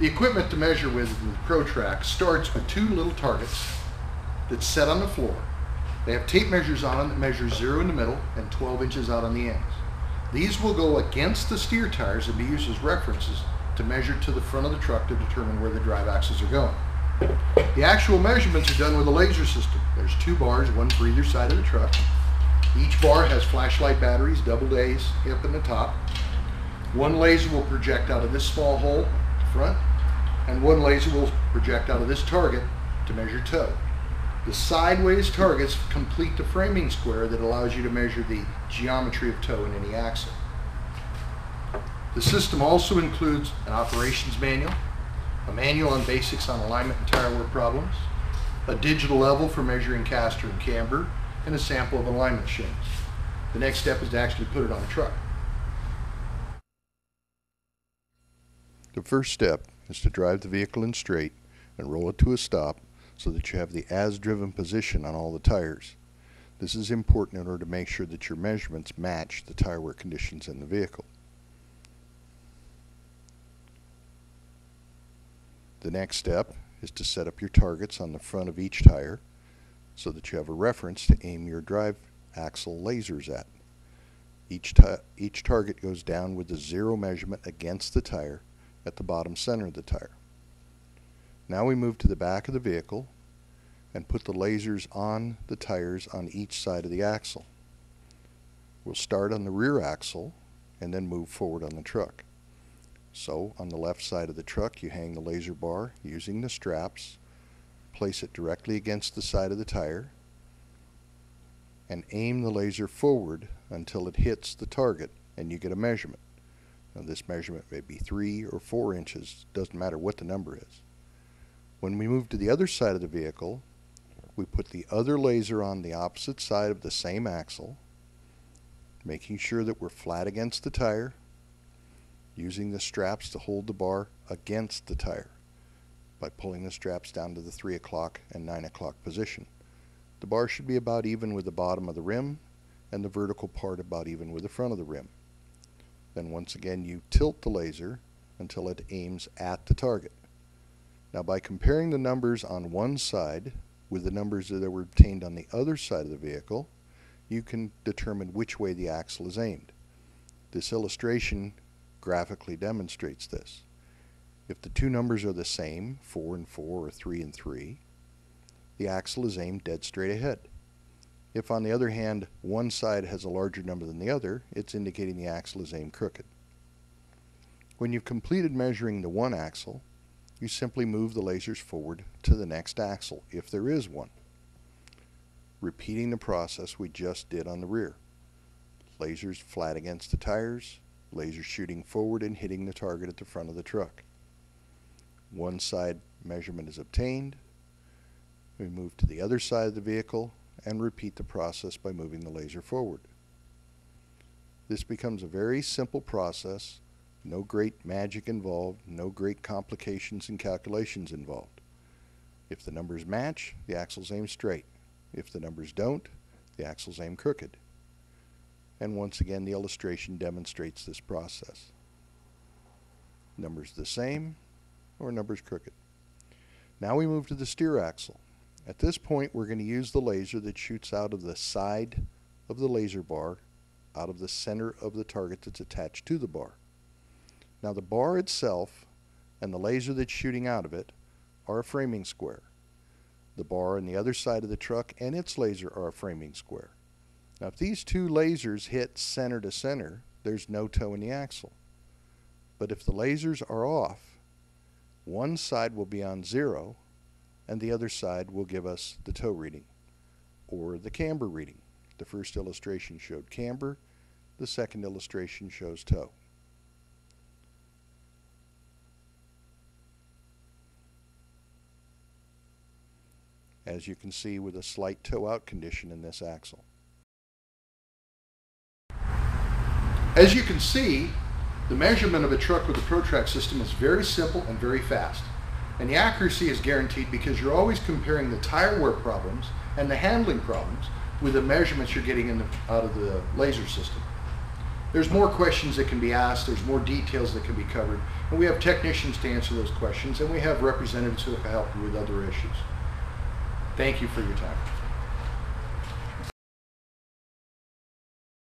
The equipment to measure with in the Protrak starts with two little targets that's set on the floor. They have tape measures on them that measure zero in the middle and 12 inches out on the ends. These will go against the steer tires and be used as references to measure to the front of the truck to determine where the drive axles are going. The actual measurements are done with a laser system. There's two bars, one for either side of the truck. Each bar has flashlight batteries, double A's, hip in the top. One laser will project out of this small hole front, and one laser will project out of this target to measure toe. The sideways targets complete the framing square that allows you to measure the geometry of toe in any axle. The system also includes an operations manual, a manual on basics on alignment and tire wear problems, a digital level for measuring caster and camber, and a sample of alignment shims. The next step is to actually put it on a truck. The first step is to drive the vehicle in straight and roll it to a stop so that you have the as-driven position on all the tires. This is important in order to make sure that your measurements match the tire wear conditions in the vehicle. The next step is to set up your targets on the front of each tire so that you have a reference to aim your drive axle lasers at. Each, each target goes down with the zero measurement against the tire at the bottom center of the tire. Now we move to the back of the vehicle and put the lasers on the tires on each side of the axle. We'll start on the rear axle and then move forward on the truck. So on the left side of the truck you hang the laser bar using the straps, place it directly against the side of the tire, and aim the laser forward until it hits the target and you get a measurement. Now this measurement may be 3 or 4 inches, doesn't matter what the number is. When we move to the other side of the vehicle, we put the other laser on the opposite side of the same axle, making sure that we're flat against the tire using the straps to hold the bar against the tire by pulling the straps down to the 3 o'clock and 9 o'clock position. The bar should be about even with the bottom of the rim and the vertical part about even with the front of the rim. Then once again you tilt the laser until it aims at the target. Now by comparing the numbers on one side with the numbers that were obtained on the other side of the vehicle, you can determine which way the axle is aimed. This illustration graphically demonstrates this. If the two numbers are the same, 4 and 4 or 3 and 3, the axle is aimed dead straight ahead. If on the other hand one side has a larger number than the other, it's indicating the axle is aimed crooked. When you've completed measuring the one axle, you simply move the lasers forward to the next axle, if there is one. Repeating the process we just did on the rear. Lasers flat against the tires, laser shooting forward and hitting the target at the front of the truck. One side measurement is obtained. We move to the other side of the vehicle and repeat the process by moving the laser forward. This becomes a very simple process, no great magic involved, no great complications and calculations involved. If the numbers match, the axles aim straight. If the numbers don't, the axles aim crooked. And once again, the illustration demonstrates this process. Numbers the same or numbers crooked. Now we move to the steer axle. At this point, we're going to use the laser that shoots out of the side of the laser bar, out of the center of the target that's attached to the bar. Now the bar itself and the laser that's shooting out of it are a framing square. The bar on the other side of the truck and its laser are a framing square. Now if these two lasers hit center to center, there's no toe in the axle. But if the lasers are off, one side will be on zero and the other side will give us the toe reading or the camber reading. The first illustration showed camber, the second illustration shows toe. As you can see with a slight toe out condition in this axle. As you can see, the measurement of a truck with the Protrak system is very simple and very fast. And the accuracy is guaranteed because you're always comparing the tire wear problems and the handling problems with the measurements you're getting the, out of the laser system. There's more questions that can be asked, there's more details that can be covered, and we have technicians to answer those questions, and we have representatives who can help you with other issues. Thank you for your time.